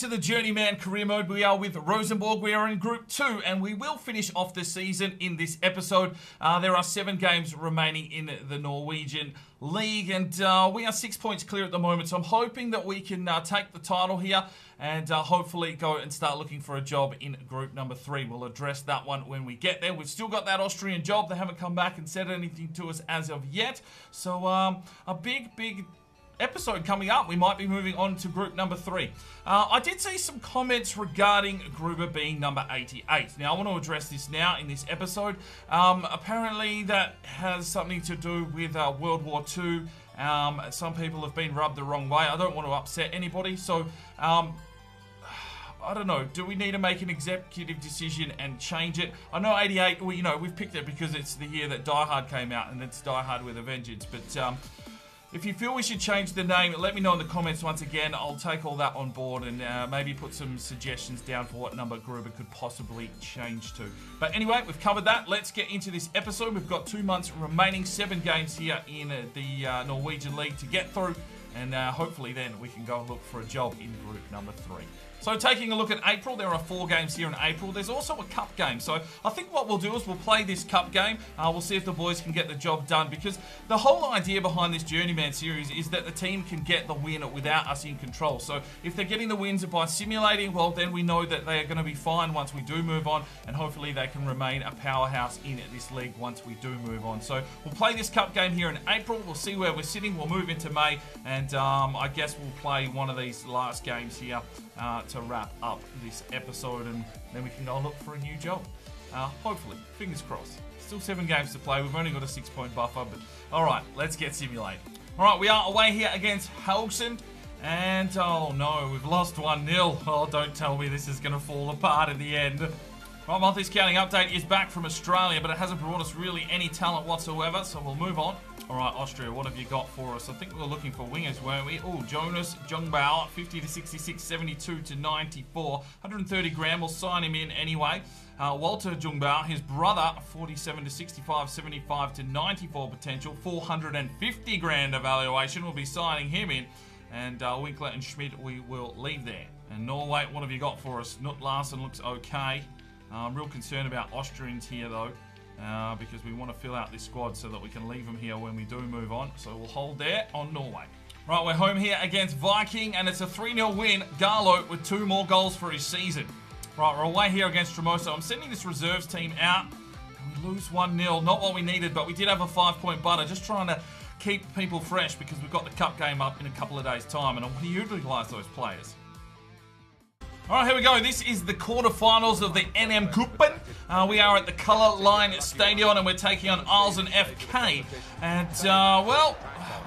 to the Journeyman Career Mode. We are with Rosenborg. We are in Group 2, and we will finish off the season in this episode. Uh, there are seven games remaining in the Norwegian League, and uh, we are six points clear at the moment. So I'm hoping that we can uh, take the title here and uh, hopefully go and start looking for a job in Group number 3. We'll address that one when we get there. We've still got that Austrian job. They haven't come back and said anything to us as of yet. So um, a big, big episode coming up, we might be moving on to group number three. Uh, I did see some comments regarding Gruber being number 88. Now, I want to address this now in this episode. Um, apparently, that has something to do with uh, World War II. Um, some people have been rubbed the wrong way. I don't want to upset anybody, so um, I don't know. Do we need to make an executive decision and change it? I know 88. Well, you know, we've picked it because it's the year that Die Hard came out, and it's Die Hard with a Vengeance. But um, if you feel we should change the name, let me know in the comments once again. I'll take all that on board and uh, maybe put some suggestions down for what number Gruber could possibly change to. But anyway, we've covered that. Let's get into this episode. We've got two months remaining, seven games here in uh, the uh, Norwegian League to get through. And uh, hopefully then we can go and look for a job in group number three. So taking a look at April, there are four games here in April. There's also a cup game. So I think what we'll do is we'll play this cup game. Uh, we'll see if the boys can get the job done because the whole idea behind this Journeyman series is that the team can get the win without us in control. So if they're getting the wins by simulating, well, then we know that they are going to be fine once we do move on and hopefully they can remain a powerhouse in this league once we do move on. So we'll play this cup game here in April. We'll see where we're sitting. We'll move into May and um, I guess we'll play one of these last games here uh, to wrap up this episode, and then we can go look for a new job. Uh, hopefully, fingers crossed. Still seven games to play. We've only got a six-point buffer, but all right, let's get simulated. All right, we are away here against Haugesund. And, oh no, we've lost 1-0. Oh, don't tell me this is going to fall apart in the end. Right, monthly scouting update is back from Australia, but it hasn't brought us really any talent whatsoever, so we'll move on. All right, Austria, what have you got for us? I think we were looking for wingers, weren't we? Oh, Jonas Jungbauer, 50 to 66, 72 to 94, 130 grand. We'll sign him in anyway. Uh, Walter Jungbauer, his brother, 47 to 65, 75 to 94 potential, 450 grand evaluation. We'll be signing him in. And uh, Winkler and Schmidt, we will leave there. And Norway, what have you got for us? Nut Larson looks okay. I'm real concerned about Austrians here, though uh, because we want to fill out this squad so that we can leave them here when we do move on. So we'll hold there on Norway. Right, we're home here against Viking, and it's a 3-0 win. Garlo with two more goals for his season. Right, we're away here against Tromsø. I'm sending this reserves team out. We lose 1-0. Not what we needed, but we did have a five-point butter. Just trying to keep people fresh because we've got the cup game up in a couple of days' time, and I want to utilise those players. All right, here we go. This is the quarterfinals of the NM Cupen. Uh, we are at the Colour Line Stadion and we're taking on Aalesund FK. And, uh, well,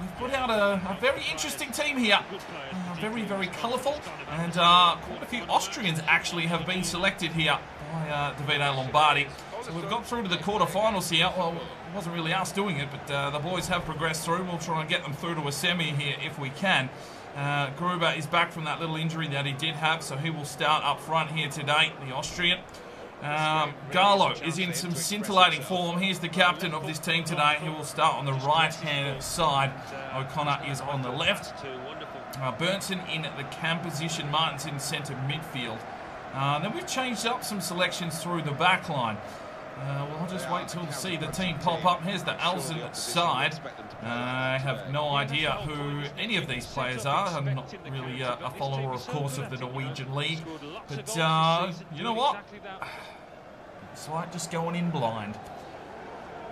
we've put out a, a very interesting team here. Uh, very, very colourful. And uh, quite a few Austrians actually have been selected here by uh, Davide Lombardi. So we've got through to the quarterfinals here. Well, it wasn't really us doing it, but uh, the boys have progressed through. We'll try and get them through to a semi here if we can. Uh, Gruber is back from that little injury that he did have, so he will start up front here today, the Austrian. Um, Garlo is in some scintillating form. He's the captain of this team today. He will start on the right-hand side. O'Connor is on the left. Uh, Burnson in the cam position. Martin's in centre midfield. Uh, then we've changed up some selections through the back line. Uh, well, I'll just wait till to see the team pop up. Here's the Alzen side. Uh, I have no idea who any of these players are. I'm not really a, a follower, of course, of the Norwegian League. But uh, you know what? It's like just going in blind.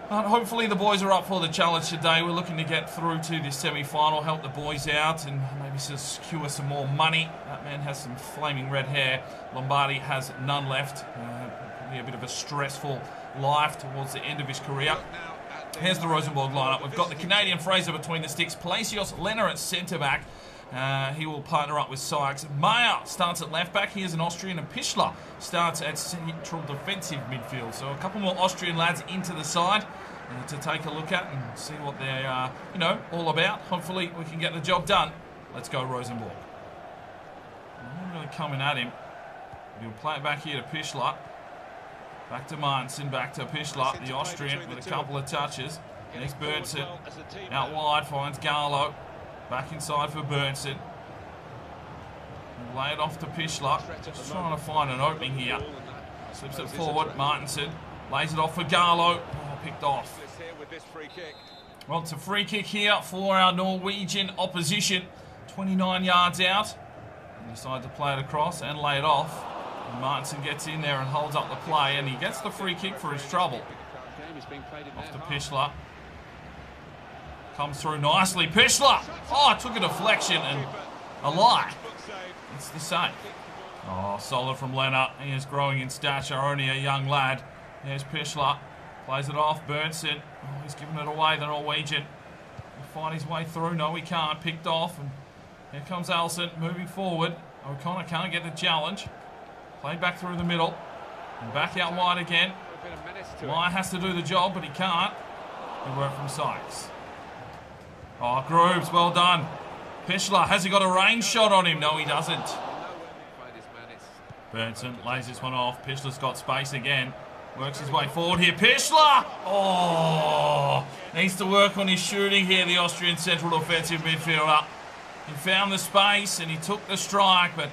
But hopefully the boys are up for the challenge today. We're looking to get through to the semi-final, help the boys out, and maybe secure some more money. That man has some flaming red hair. Lombardi has none left. Uh, a bit of a stressful life towards the end of his career. Here's the Rosenborg lineup. We've got the Canadian Fraser between the sticks. Palacios Lehner at centre back. Uh, he will partner up with Sykes. Meyer starts at left back. He is an Austrian. And Pichler starts at central defensive midfield. So a couple more Austrian lads into the side uh, to take a look at and see what they're, uh, you know, all about. Hopefully we can get the job done. Let's go Rosenborg. Not really coming at him. He'll play it back here to Pichler. Back to Martinson, back to Pichler, the Austrian, with a couple of touches. Next Burnson, out wide, finds Garlo. Back inside for Burnson. Lay it off to Pichler. Just trying to find an opening here. Slips it forward. Martinson lays it off for Garlow. Oh, picked off. Well, it's a free kick here for our Norwegian opposition. 29 yards out. And decide to play it across and lay it off. Martinson gets in there and holds up the play, and he gets the free kick for his trouble. Off to Pichler. Comes through nicely. Pichler! Oh, took a deflection and a lie. It's the same. Oh, solid from Leonard. He is growing in stature, only a young lad. There's Pichler. Plays it off. Burnson. Oh, he's giving it away, the Norwegian. He'll find his way through. No, he can't. Picked off. And here comes Alson moving forward. O'Connor can't get the challenge. Played back through the middle. And back out wide again. Meyer has to do the job, but he can't. Good work from Sykes. Oh, Grooves, well done. Pichler, has he got a range shot on him? No, he doesn't. Burnson lays this one off. Pichler's got space again. Works his way forward here. Pichler! Oh! Needs to work on his shooting here, the Austrian central defensive midfielder. He found the space and he took the strike, but,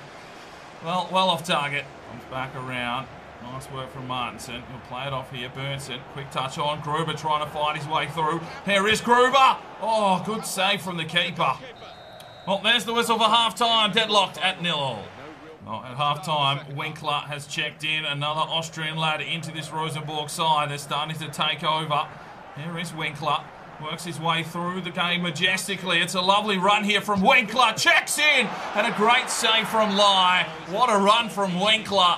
well, well off target. Comes back around. Nice work from Martinson. He'll play it off here. Burnson. Quick touch on. Gruber trying to find his way through. Here is Gruber. Oh, good save from the keeper. Well, there's the whistle for half-time. Deadlocked at nil all. Well, at half-time, Winkler has checked in. Another Austrian lad into this Rosenborg side. They're starting to take over. Here is Winkler. Works his way through the game majestically. It's a lovely run here from Winkler. Checks in. And a great save from Lai. What a run from Winkler.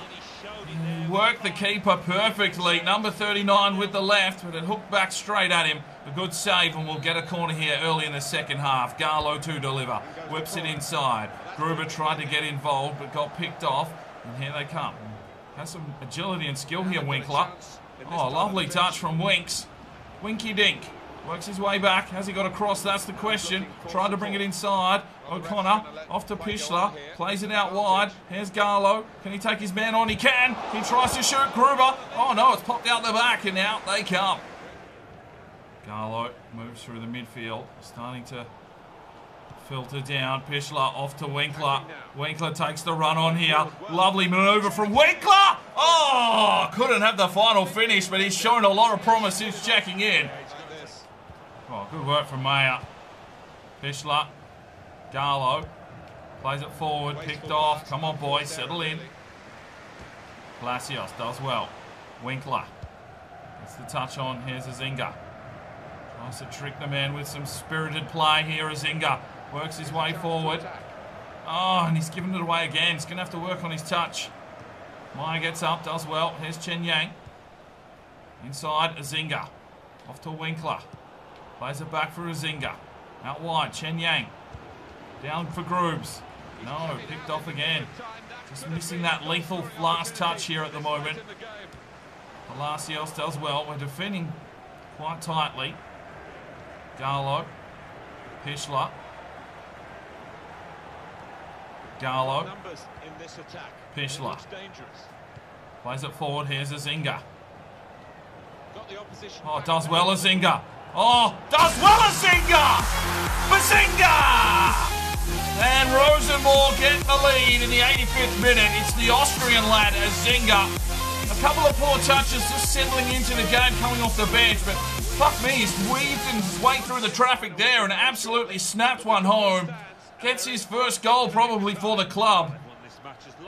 Worked the keeper perfectly. Number 39 with the left, but it hooked back straight at him. A good save, and we'll get a corner here early in the second half. Garlow to deliver. Whips it inside. Gruber tried to get involved, but got picked off. And here they come. Has some agility and skill here, Winkler. Oh, lovely touch from Winks. Winky Dink. Works his way back. Has he got across? That's the question. Trying to bring it inside. O'Connor off to Pichler. Plays it out wide. Here's Garlow. Can he take his man on? He can. He tries to shoot Gruber. Oh no, it's popped out the back and out they come. Garlow moves through the midfield. Starting to filter down. Pichler off to Winkler. Winkler takes the run on here. Lovely maneuver from Winkler. Oh, couldn't have the final finish, but he's shown a lot of promise since checking in. Oh, good work from Meyer. Pichler. Garlow. Plays it forward. Picked off. Come on, boys. Settle in. Palacios does well. Winkler. Gets the touch on. Here's Azinga. Tries to trick the man with some spirited play here. Azinga works his way forward. Oh, and he's given it away again. He's going to have to work on his touch. Maya gets up, does well. Here's Chen Yang. Inside, Azinga. Off to Winkler. Plays it back for Azinga. Out wide, Chen Yang. Down for Groobs. No, picked off again. Just missing that lethal last touch here at the moment. Palacios does well. We're defending quite tightly. Garlow. Pichler. Garlow. Pichler. Plays it forward. Here's Azinga. Oh, does well Azinga. Oh, does well Azinga! Bazinga! And Rosenborg get the lead in the 85th minute. It's the Austrian lad, Azinga. A couple of poor touches just settling into the game coming off the bench, but fuck me, he's weaved his way through the traffic there and absolutely snapped one home. Gets his first goal probably for the club.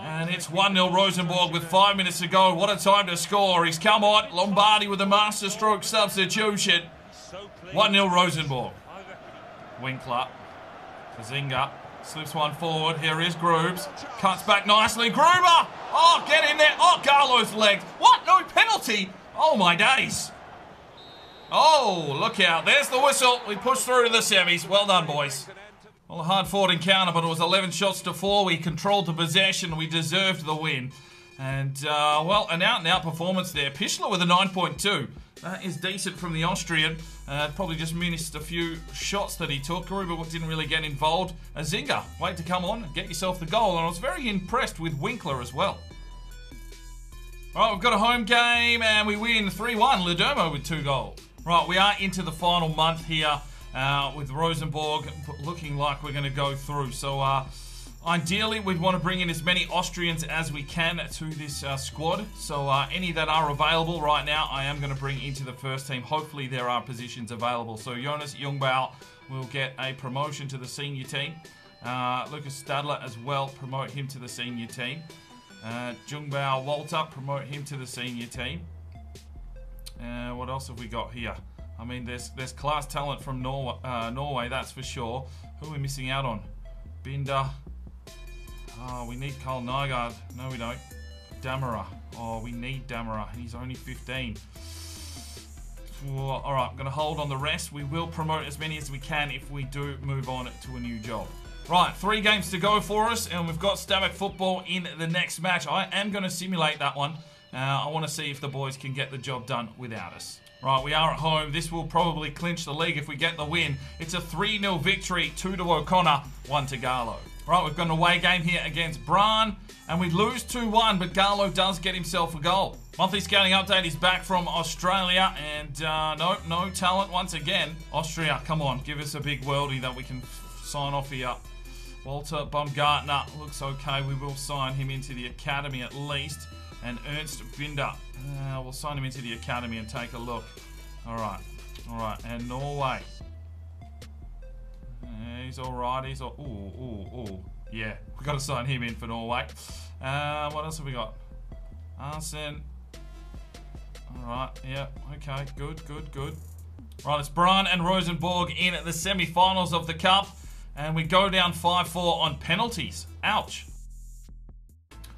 And it's 1-0 Rosenborg with five minutes to go. What a time to score. He's come on. Lombardi with a masterstroke substitution. 1-0 Rosenborg. Winkler. Kazinga. Slips one forward. Here is Grooves. Cuts back nicely. Gruber! Oh, get in there. Oh, Garlow's legged. What? No penalty? Oh, my days. Oh, look out. There's the whistle. We push through to the semis. Well done, boys. Well, a hard-fought encounter, but it was 11 shots to 4. We controlled the possession. We deserved the win. And, uh, well, an out-and-out performance there. Pichler with a 9.2. That is decent from the Austrian. Uh, probably just missed a few shots that he took. Gruber didn't really get involved. Azinga, wait to come on and get yourself the goal. And I was very impressed with Winkler as well. All right, we've got a home game and we win 3-1. Ledermo with two goals. Right, we are into the final month here uh, with Rosenborg looking like we're going to go through. So uh, Ideally, we'd want to bring in as many Austrians as we can to this uh, squad. So uh, any that are available right now, I am going to bring into the first team. Hopefully there are positions available. So Jonas Jungbauer will get a promotion to the senior team. Uh, Lucas Stadler as well, promote him to the senior team. Uh, Jungbauer Walter, promote him to the senior team. Uh, what else have we got here? I mean, there's there's class talent from Norway, uh, Norway, that's for sure. Who are we missing out on? Binder. Oh, we need Carl Nygaard. No, we don't. Damara. Oh, we need Damara. He's only 15. all right, I'm going to hold on the rest. We will promote as many as we can if we do move on to a new job. Right, three games to go for us, and we've got Stabæk football in the next match. I am going to simulate that one. Uh, I want to see if the boys can get the job done without us. Right, we are at home. This will probably clinch the league if we get the win. It's a 3-0 victory, 2 to O'Connor, 1 to Garlow. Right, we've got an away game here against Brann, and we lose 2-1, but Garlow does get himself a goal. Monthly scouting update is back from Australia, and uh, no, no talent once again. Austria, come on, give us a big worldie that we can sign off here. Walter Baumgartner looks okay. We will sign him into the academy at least. And Ernst Binder. Uh, we'll sign him into the academy and take a look. All right. All right. And Norway. He's all right. He's all... Ooh, ooh, ooh. Yeah. We've got to sign him in for Norway. Uh, what else have we got? Arsen. All right. Yeah. Okay. Good, good, good. Right. It's Brann and Rosenborg in at the semi-finals of the Cup. And we go down 5-4 on penalties. Ouch.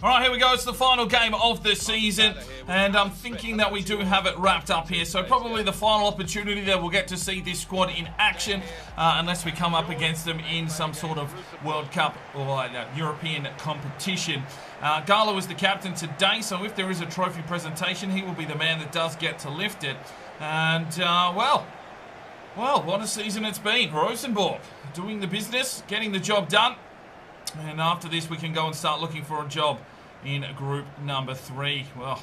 All right, here we go. It's the final game of the season, and I'm thinking that we do have it wrapped up here. So probably the final opportunity that we'll get to see this squad in action, uh, unless we come up against them in some sort of World Cup or uh, European competition. Uh, Gala was the captain today, so if there is a trophy presentation, he will be the man that does get to lift it. And, uh, well, well, what a season it's been. Rosenborg doing the business, getting the job done. And after this, we can go and start looking for a job in group number three. Well,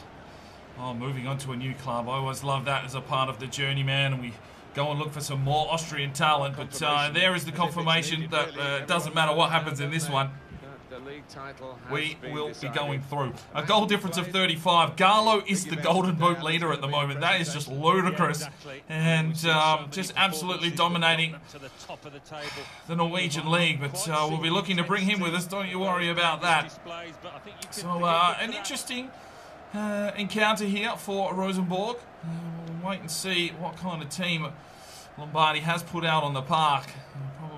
oh, moving on to a new club. I always love that as a part of the journey, man. And we go and look for some more Austrian talent. But uh, there is the confirmation that uh, it doesn't matter what happens in this one we will be going through. A goal difference of 35. Garlow is the Golden Boot leader at the moment. That is just ludicrous. And um, just absolutely dominating the Norwegian league. But uh, we'll be looking to bring him with us. Don't you worry about that. So uh, an interesting uh, encounter here for Rosenborg. Uh, we'll wait and see what kind of team Lombardi has put out on the park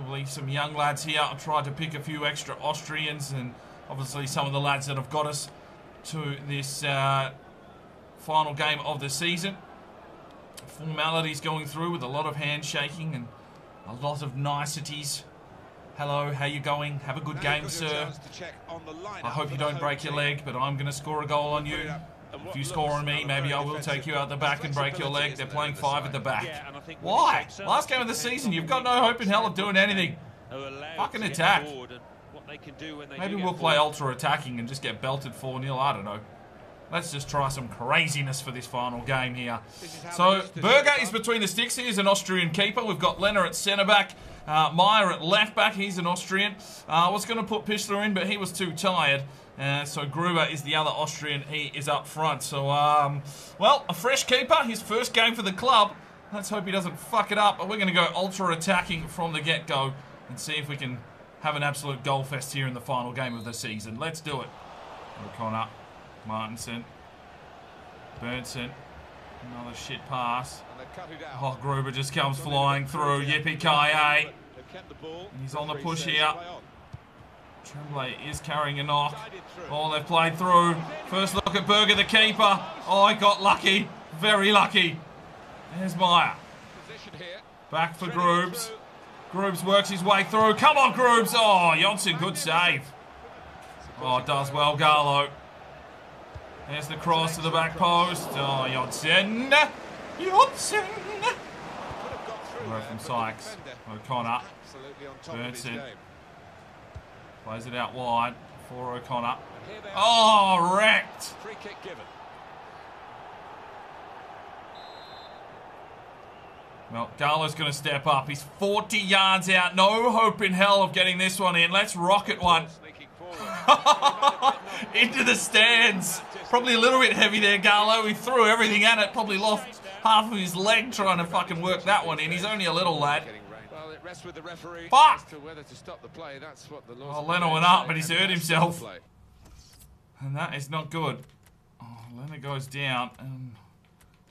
probably some young lads here. I've tried to pick a few extra Austrians and obviously some of the lads that have got us to this uh, final game of the season. Formalities going through with a lot of handshaking and a lot of niceties. Hello, how you going? Have a good game, sir. I hope you don't break your leg, but I'm going to score a goal on you. If you score on me, maybe I will take you out the back and break your leg. They're playing five at the back. Why? Last game of the season, you've got no hope in hell of doing anything. Fucking attack. Maybe we'll play ultra attacking and just get belted 4-0. I don't know. Let's just try some craziness for this final game here. So, Berger is between the sticks. He's an Austrian keeper. We've got Lenner at centre-back. Uh, Meyer at left-back. He's an Austrian. Uh, I was going to put Pichler in, but he was too tired. Uh, so Gruber is the other Austrian. He is up front. So, um, well, a fresh keeper. His first game for the club. Let's hope he doesn't fuck it up. But we're going to go ultra attacking from the get-go and see if we can have an absolute goal fest here in the final game of the season. Let's do it. O'Connor, Martinson, Burnson, another shit pass. Oh, Gruber just comes flying through. Yippee-ki-yay. He's on the push here. Tremblay is carrying a knock. Oh, they've played through. First look at Berger, the keeper. Oh, I got lucky. Very lucky. There's Meyer. Back for Groobs. Groobs works his way through. Come on, Groobs. Oh, Jonsson, good save. Oh, does well, Garlow. There's the cross to the back post. Oh, Jonsson. Jonsson. Work from Sykes. O'Connor. Burnson. Plays it out wide for O'Connor. Oh, wrecked. Free kick given. Well, Garlow's going to step up. He's 40 yards out. No hope in hell of getting this one in. Let's rocket one. Into the stands. Probably a little bit heavy there, Gallo. He threw everything at it. Probably lost half of his leg trying to fucking work that one in. He's only a little lad. Well, it rests with the referee Fuck! as to whether to stop the play. That's what the laws Oh, of Leno went up, but he's hurt himself. And that is not good. Oh, Leonard goes down and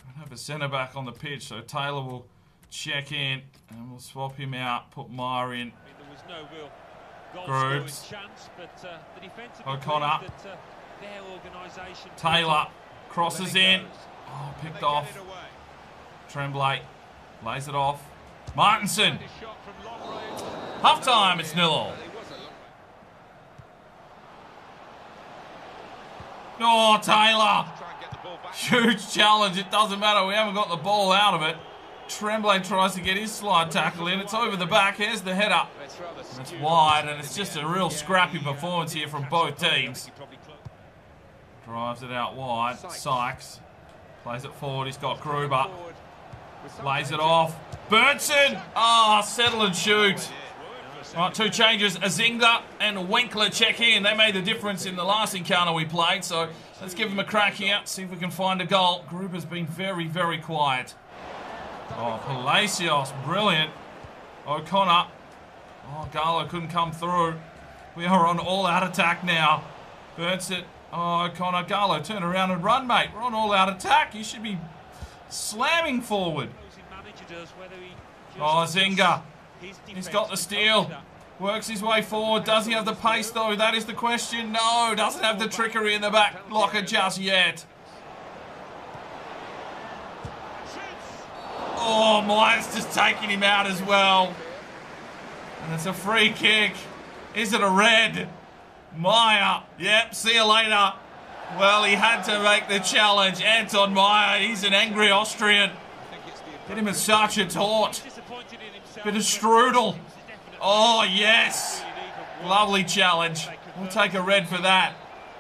don't have a centre back on the pitch, so Taylor will check in and we'll swap him out, put Meyer in. I mean, there was no real goal Groups. scoring chance, but uh, the defence O'Connor. that uh, their organisation Taylor crosses in. Oh, picked off. Tremblay lays it off. Martinson. Half time, it's nil all. Oh, Taylor. And. Huge challenge. It doesn't matter. We haven't got the ball out of it. Tremblay tries to get his slide tackle in. It's over the back. Here's the header. Rather It's wide, and it's just a real scrappy performance here from both teams. Drives it out wide. Sykes plays it forward. He's got Gruber. Lays it off. Burnson. Ah, settle and shoot. Right, two changes. Azinga and Winkler check in. They made the difference in the last encounter we played. So let's give them a crack here. See if we can find a goal. Gruber's been very, very quiet. Oh, Palacios, brilliant. O'Connor. Oh, Garlo couldn't come through. We are on all-out attack now. Burns it. Oh, O'Connor, Garlo, turn around and run, mate. We're on all-out attack. You should be slamming forward. Losing manager he just Oh, Zinga. He's got the steal. cope with that. Works his way forward. Does he have the pace, though? That is the question. No, doesn't have the trickery in the back blocker just yet. Oh, Myers just taking him out as well. And it's a free kick. Is it a red? Meyer. Yep, see you later. Well, he had to make the challenge. Anton Meyer, he's an angry Austrian. Get him a such a taunt. Disappointed in Bit of strudel. Oh, yes. Lovely challenge. We'll take a red for that.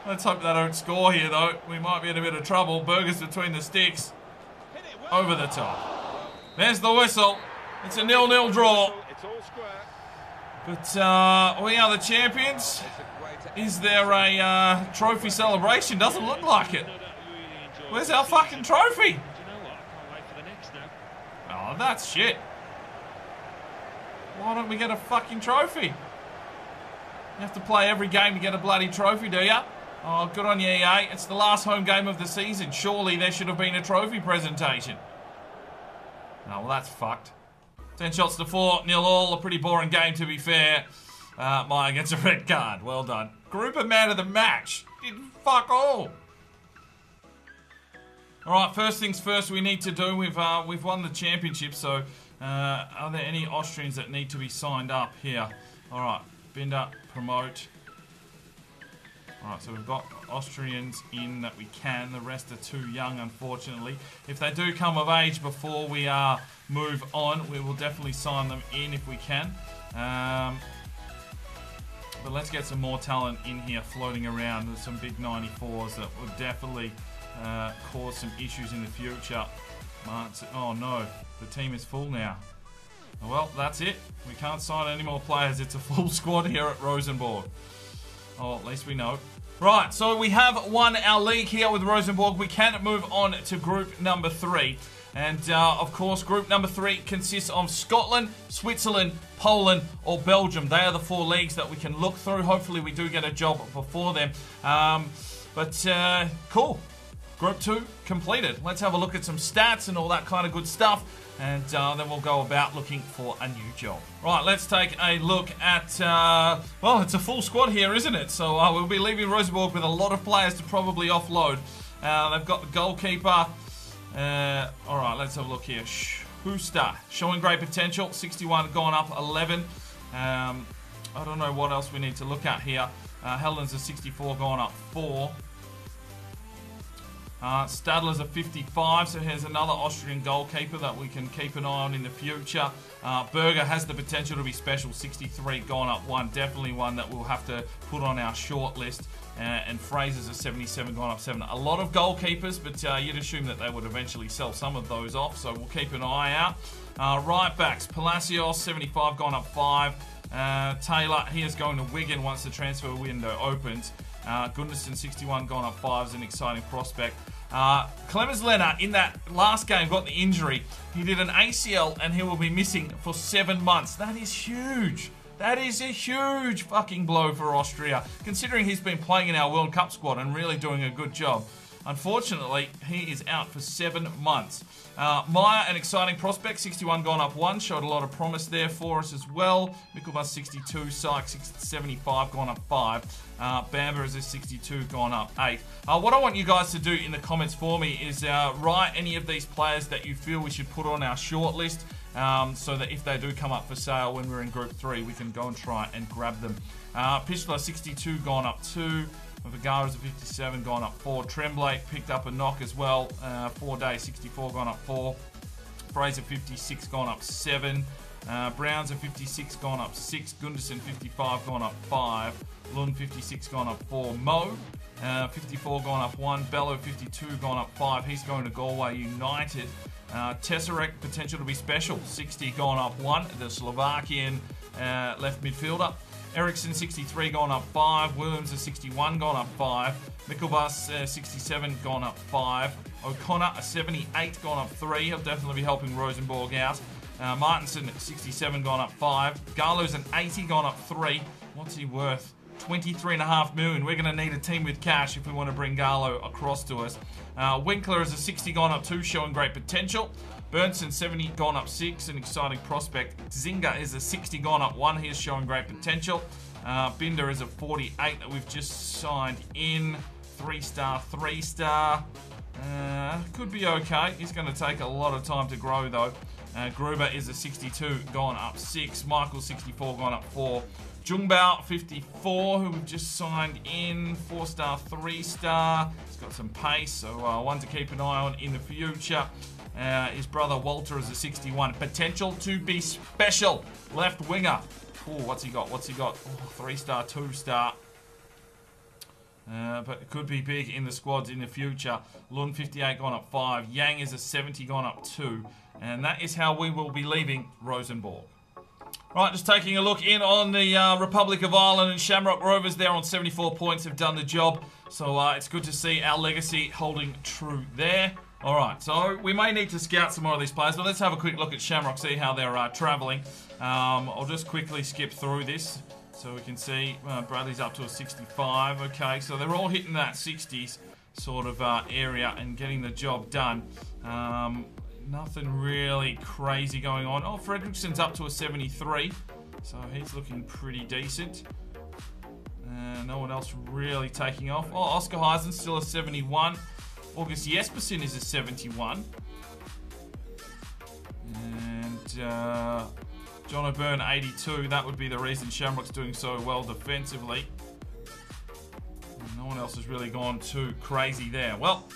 Let's hope they don't score here, though. We might be in a bit of trouble. Burgers between the sticks. Over the top. There's the whistle. It's a nil-nil draw. But uh, we are the champions. Is there a uh, trophy celebration? Doesn't look like it. Where's our fucking trophy? You. Oh, that's shit. Why don't we get a fucking trophy? You have to play every game to get a bloody trophy, do ya? Oh, good on you, EA. It's the last home game of the season. Surely there should have been a trophy presentation. Oh, well, that's fucked. 10 shots to 4, nil all. A pretty boring game, to be fair. Uh, Maya gets a red card. Well done. Gruber man of the match. Did fuck all. All right, first things first, we need to do. We've uh, we've won the championship, so uh, are there any Austrians that need to be signed up here? All right, bend up, promote. All right, so we've got Austrians in that we can. The rest are too young, unfortunately. If they do come of age before we uh, move on, we will definitely sign them in if we can. Um, but let's get some more talent in here floating around. There's some big 94s that would definitely uh, cause some issues in the future. Oh no, the team is full now. Well, that's it. We can't sign any more players. It's a full squad here at Rosenborg. Oh, at least we know. Right, so we have won our league here with Rosenborg. We can move on to group number three. And uh, of course, group number three consists of Scotland, Switzerland, Poland, or Belgium. They are the four leagues that we can look through. Hopefully, we do get a job before them. Um, but uh, cool. Group two completed. Let's have a look at some stats and all that kind of good stuff. And uh, then we'll go about looking for a new job. Right, let's take a look at. Uh, well, it's a full squad here, isn't it? So uh, we'll be leaving Rosenborg with a lot of players to probably offload. Uh, they've got the goalkeeper. Uh, all right, let's have a look here. Schuster showing great potential. 61 gone up 11. Um, I don't know what else we need to look at here. Uh, Helen's a 64 gone up 4. Uh, Stadler's a 55, so here's another Austrian goalkeeper that we can keep an eye on in the future. Uh, Berger has the potential to be special, 63 gone up one, definitely one that we'll have to put on our short list. Uh, and Fraser's a 77 gone up seven. A lot of goalkeepers, but uh, you'd assume that they would eventually sell some of those off, so we'll keep an eye out. Uh, right backs, Palacios 75 gone up five. Uh, Taylor, he is going to Wigan once the transfer window opens. Uh, Gunderson, 61, gone up 5 is an exciting prospect. Uh, Clemens Leonard, in that last game, got the injury. He did an ACL and he will be missing for seven months. That is huge. That is a huge fucking blow for Austria, considering he's been playing in our World Cup squad and really doing a good job. Unfortunately, he is out for seven months. Uh, Meyer, an exciting prospect, 61 gone up one, showed a lot of promise there for us as well. Mickelbus 62, Sykes 75 gone up five. Uh, Bamber is a 62 gone up eight. Uh, what I want you guys to do in the comments for me is uh, write any of these players that you feel we should put on our short list. Um, so that if they do come up for sale when we're in Group 3, we can go and try and grab them. Uh, Pichler, 62, gone up 2. Vergara's a 57, gone up 4. Tremblay picked up a knock as well. Uh, 4 days, 64, gone up 4. Fraser, 56, gone up 7. Uh, Browns a 56, gone up 6. Gunderson, 55, gone up 5. Lund, 56, gone up 4. Mo, uh, 54, gone up 1. Bello, 52, gone up 5. He's going to Galway United. Uh, Tesseract, potential to be special. 60, gone up 1. The Slovakian uh, left midfielder. Ericsson 63 gone up 5. Williams a 61 gone up 5. Mickelbus uh, 67 gone up 5. O'Connor a 78 gone up 3. He'll definitely be helping Rosenborg out. Uh, Martinson 67 gone up 5. Garlo's an 80 gone up 3. What's he worth? 23.5 million. We're going to need a team with cash if we want to bring Garlo across to us. Uh, Winkler is a 60 gone up 2, showing great potential. Burnson 70 gone up 6, an exciting prospect. Zinga is a 60 gone up 1, he is showing great potential. Uh, Binder is a 48 that we've just signed in. 3 star, 3 star. Uh, could be okay. He's going to take a lot of time to grow though. Uh, Gruber is a 62, gone up 6. Michael 64, gone up 4. Jungbauer 54, who we've just signed in. 4 star, 3 star. He's got some pace, so uh, one to keep an eye on in the future. Uh, his brother Walter is a 61. Potential to be special. Left winger. Oh, what's he got? What's he got? Oh, three star, two star. Uh, but could be big in the squads in the future. Lund 58 gone up 5. Yang is a 70 gone up 2. And that is how we will be leaving Rosenborg. Right, just taking a look in on the uh, Republic of Ireland and Shamrock Rovers there on 74 points have done the job. So uh, it's good to see our legacy holding true there. All right, so we may need to scout some more of these players, but let's have a quick look at Shamrock, see how they're uh, travelling. Um, I'll just quickly skip through this so we can see uh, Bradley's up to a 65. Okay, so they're all hitting that 60s sort of uh, area and getting the job done. Um, nothing really crazy going on. Oh, Fredrickson's up to a 73, so he's looking pretty decent. Uh, no one else really taking off. Oh, Oscar Heisen's still a 71. August Jespersen is a 71. And uh, John O'Byrne, 82. That would be the reason Shamrock's doing so well defensively. No one else has really gone too crazy there. Well,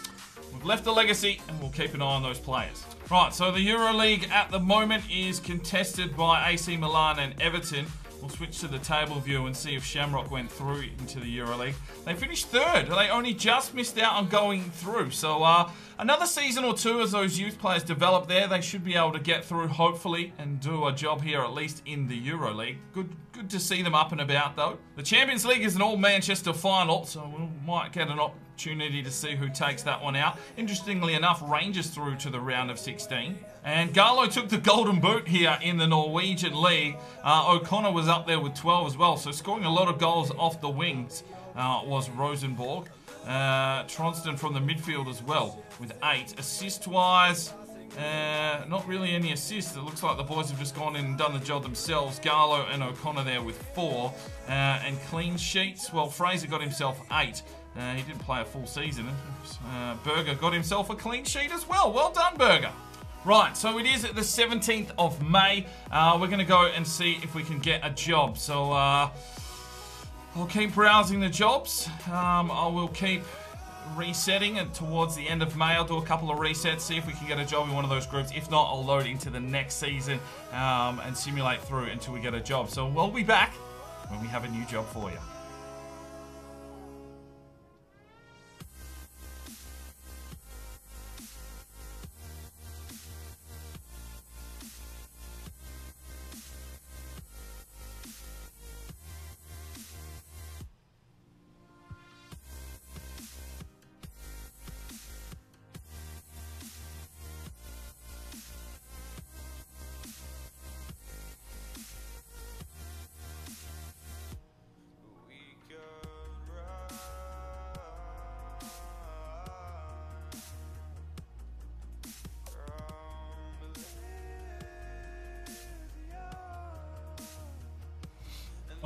we've left the legacy and we'll keep an eye on those players. Right, so the EuroLeague at the moment is contested by AC Milan and Everton. We'll switch to the table view and see if Shamrock went through into the EuroLeague. They finished third. They only just missed out on going through. So uh, another season or two as those youth players develop there, they should be able to get through, hopefully, and do a job here, at least in the EuroLeague. Good, good to see them up and about, though. The Champions League is an all-Manchester final, so we might get an opportunity to see who takes that one out. Interestingly enough, Rangers through to the round of 16. And Garlo took the golden boot here in the Norwegian League. Uh, O'Connor was up there with 12 as well, so scoring a lot of goals off the wings uh, was Rosenborg. Uh, Tronston from the midfield as well with 8. Assist-wise, uh, not really any assists. It looks like the boys have just gone in and done the job themselves. Garlo and O'Connor there with 4. Uh, and clean sheets, well, Fraser got himself 8. Uh, he didn't play a full season. Uh, Berger got himself a clean sheet as well. Well done, Berger. Right, so it is the 17th of May. Uh, we're going to go and see if we can get a job. So uh, I'll keep browsing the jobs. Um, I will keep resetting and towards the end of May. I'll do a couple of resets see if we can get a job in one of those groups. If not I'll load into the next season um, and simulate through until we get a job. So we'll be back when we have a new job for you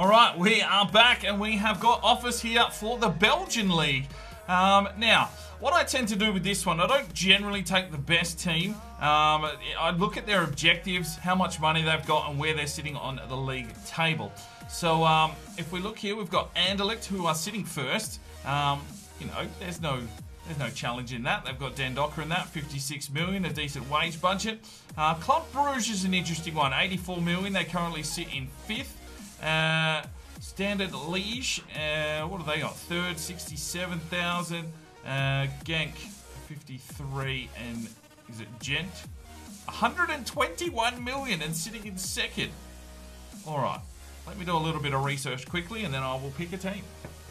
All right, we are back and we have got offers here for the Belgian League. Um, now, what I tend to do with this one, I don't generally take the best team. Um, I look at their objectives, how much money they've got, and where they're sitting on the league table. So um, if we look here, we've got Anderlecht who are sitting first. Um, you know, there's no there's no challenge in that. They've got Dan Docker in that, 56 million, a decent wage budget. Uh, Club Bruges is an interesting one, 84 million. They currently sit in fifth. Uh, Standard Liège, uh, what have they got? Third, 67,000. Uh, Genk, 53. And is it Gent? 121 million and sitting in second. All right. Let me do a little bit of research quickly and then I will pick a team.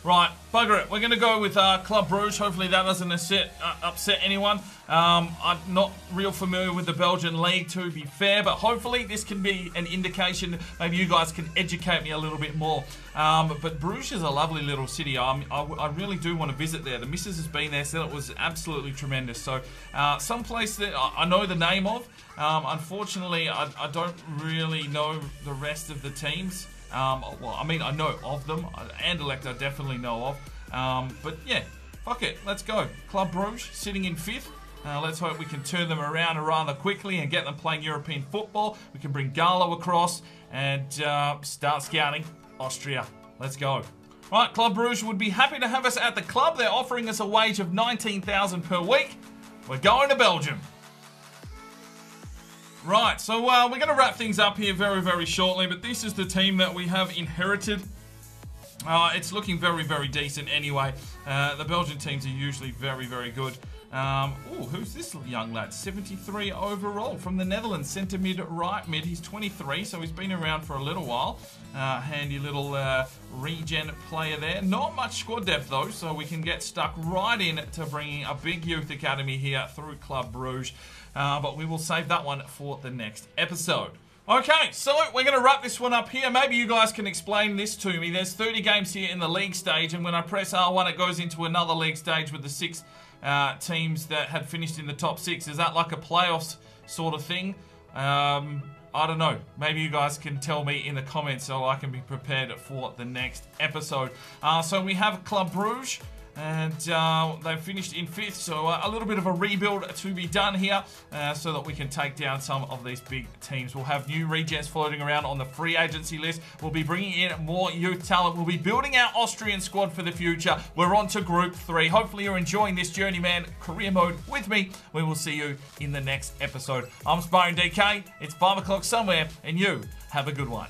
Right, bugger it. We're going to go with uh, Club Bruges. Hopefully that doesn't upset, uh, upset anyone. Um, I'm not real familiar with the Belgian league, to be fair, but hopefully this can be an indication. Maybe you guys can educate me a little bit more. Um, but Bruges is a lovely little city. I, I really do want to visit there. The missus has been there, said it was absolutely tremendous. So, uh, some place that I know the name of. Um, unfortunately, I, I don't really know the rest of the teams. Um, well, I mean, I know of them. Anderlecht I definitely know of. Um, but yeah, fuck it. Let's go. Club Bruges sitting in fifth. Uh, let's hope we can turn them around rather quickly and get them playing European football. We can bring Gallo across and uh, start scouting Austria. Let's go. Right, Club Bruges would be happy to have us at the club. They're offering us a wage of 19000 per week. We're going to Belgium. Right, so uh, we're going to wrap things up here very, very shortly, but this is the team that we have inherited. Uh, it's looking very, very decent anyway. Uh, the Belgian teams are usually very, very good. Um, oh, who's this young lad? 73 overall from the Netherlands, centre mid, right mid. He's 23, so he's been around for a little while. Uh, handy little uh, regen player there. Not much squad depth though, so we can get stuck right in to bringing a big youth academy here through Club Bruges. Uh, but we will save that one for the next episode. Okay, so we're going to wrap this one up here. Maybe you guys can explain this to me. There's 30 games here in the league stage, and when I press R1, it goes into another league stage with the six uh, teams that had finished in the top six. Is that like a playoffs sort of thing? Um, I don't know. Maybe you guys can tell me in the comments so I can be prepared for the next episode. Uh, so we have Club Bruges and uh, they've finished in fifth. So uh, a little bit of a rebuild to be done here uh, so that we can take down some of these big teams. We'll have new regens floating around on the free agency list. We'll be bringing in more youth talent. We'll be building our Austrian squad for the future. We're on to Group 3. Hopefully you're enjoying this Journeyman career mode with me. We will see you in the next episode. I'm Sparring DK. It's 5 o'clock somewhere and you have a good one.